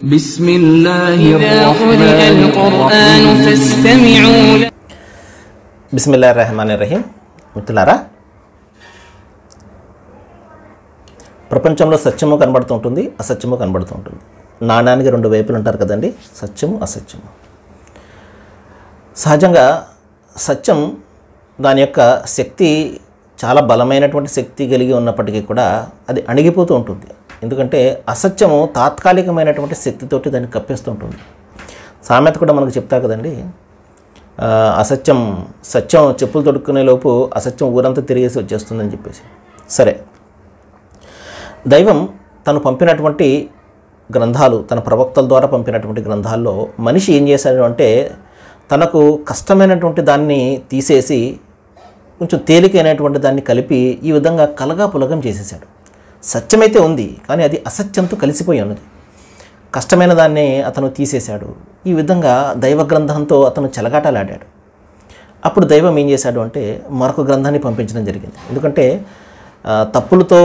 بسم الله إذا قرئ الرحمن القرآن الرحيم فاستمعوا له బిస్మిల్లా రెహమాన్ రహీం మిత్రులారా ప్రపంచంలో సత్యము కనబడుతూ ఉంటుంది అసత్యము కనబడుతూ ఉంటుంది నాణ్యానికి రెండు వైపులు ఉంటారు కదండి సత్యము అసత్యము సహజంగా సత్యం దాని యొక్క శక్తి చాలా బలమైనటువంటి శక్తి కలిగి ఉన్నప్పటికీ కూడా అది అణిగిపోతూ ఉంటుంది ఎందుకంటే అసత్యము తాత్కాలికమైనటువంటి శక్తితోటి దాన్ని కప్పేస్తుంటుంది. సామెత కూడా మనకు చెప్తారు కదండి అసత్యం సత్యం చెప్పులు తొడుక్కునే లోపు అసత్యం ఊరంతా తిరిగేసి వచ్చేస్తుందని చెప్పేసి. సరే. దైవం తను పంపినటువంటి గ్రంథాలు తన ప్రవక్తల ద్వారా పంపినటువంటి గ్రంథాల్లో మనిషి ఏం చేశాడు అంటే తనకు కష్టమైనటువంటి దాన్ని తీసేసి కొంచెం తేలికైనటువంటి దాన్ని కలిపి ఈ విధంగా కలగా పులగం చేసేసాడు సత్యమైతే ఉంది కానీ అది అసత్యంతో కలిసిపోయి ఉన్నది. కష్టమైన దాన్ని అతను తీసేశాడు. ఈ విధంగా దైవ గ్రంథంతో అతను చెలగాటలాడాడు. అప్పుడు దైవం ఏం చేశాడు అంటే మరొక గ్రంథాన్ని పంపించడం జరిగింది. ఎందుకంటే తప్పులతో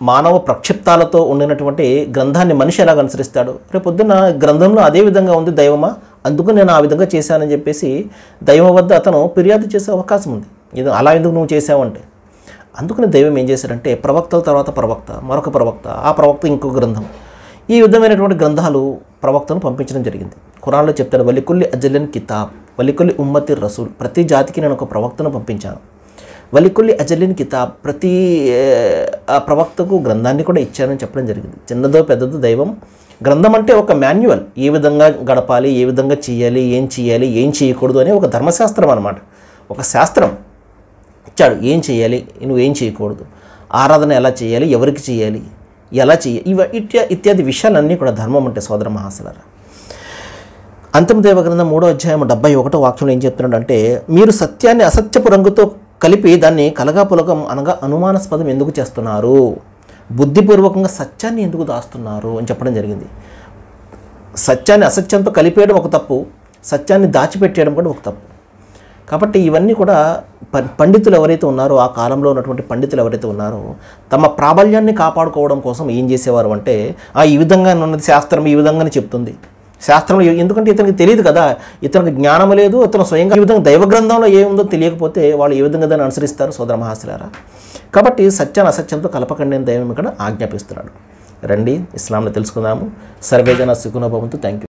మానవ ప్రక్షిప్తాలతో ఉండినటువంటి గ్రంథాన్ని మనిషి ఎలాగ అనుసరిస్తాడు? రేపు పొద్దున్న గ్రంథంలో అదే విధంగా ఉంది దైవమా? అందుకు నేను ఆ విధంగా చేశానని చెప్పేసి దైవం వద్ద అతను ఫిర్యాదు చేసే అవకాశం ఉంది. ఇది అలా ఎందుకు నువ్వు చేసావంటే అందుకని దైవం ఏం చేశాడంటే ప్రవక్తల తర్వాత ప్రవక్త మరొక ప్రవక్త ఆ ప్రవక్త ఇంకో గ్రంథం. ఈ విధమైనటువంటి గ్రంథాలు ప్రవక్తను పంపించడం జరిగింది. ఖురాన్లో చెప్తాడు వలికుల్లి అజలన్ కితాబ్ వలికుల్లి ఉమ్మతి రసూల్ ప్రతి జాతికి నేను ఒక ప్రవక్తను పంపించాను. వలికుల్లి అజలిన్ కితాబ్ ప్రతి ఆ ప్రవక్తకు గ్రంథాన్ని కూడా ఇచ్చానని చెప్పడం జరిగింది. చిన్నదో పెద్దదో దైవం. గ్రంథం అంటే ఒక మాన్యువల్. ఏ విధంగా గడపాలి ఏ విధంగా చేయాలి ఏం చేయాలి ఏం చేయకూడదు అనే ఒక ధర్మశాస్త్రం అనమాట ఒక శాస్త్రం. ఇచ్చాడు ఏం చేయాలి నువ్వేం చేయకూడదు. ఆరాధన ఎలా చేయాలి ఎవరికి చేయాలి ఎలా చేయాలి ఇవ ఇత్యా ఇత్యాది విషయాలన్నీ కూడా ధర్మం అంటే సోదర మహాసలరా అంతిమ దేవగ్రంథం మూడో అధ్యాయం డెబ్బై ఒకటో వాక్యంలో ఏం చెప్తున్నాడు అంటే మీరు సత్యాన్ని అసత్యపు రంగుతో కలిపి దాన్ని కలగాపులగం అనగా అనుమానాస్పదం ఎందుకు చేస్తున్నారు? బుద్ధిపూర్వకంగా సత్యాన్ని ఎందుకు దాస్తున్నారు? అని చెప్పడం జరిగింది. సత్యాన్ని అసత్యంతో కలిపేయడం ఒక తప్పు సత్యాన్ని దాచిపెట్టేయడం కూడా ఒక తప్పు. కాబట్టి ఇవన్నీ కూడా ప- పండితులు ఎవరైతే ఉన్నారో ఆ కాలంలో ఉన్నటువంటి పండితులు ఎవరైతే ఉన్నారో తమ ప్రాబల్యాన్ని కాపాడుకోవడం కోసం ఏం చేసేవారు అంటే ఆ ఈ విధంగా ఉన్నది శాస్త్రం ఈ విధంగానే చెప్తుంది. శాస్త్రం ఎందుకంటే ఇతనికి తెలియదు కదా ఇతనికి జ్ఞానం లేదు ఇతను స్వయంగా ఈ విధంగా దైవ గ్రంథంలో ఏముందో తెలియకపోతే వాళ్ళు ఏ విధంగా దాన్ని అనుసరిస్తారు? సోదర మహాశిలారా. కాబట్టి సత్యాన్ని అసత్యంతో కలపకండి అని దైవం ఇక్కడ ఆజ్ఞాపిస్తున్నాడు. రండి ఇస్లాంలో తెలుసుకుందాము. సర్వేజన సుఖునభవంతు థ్యాంక్ యూ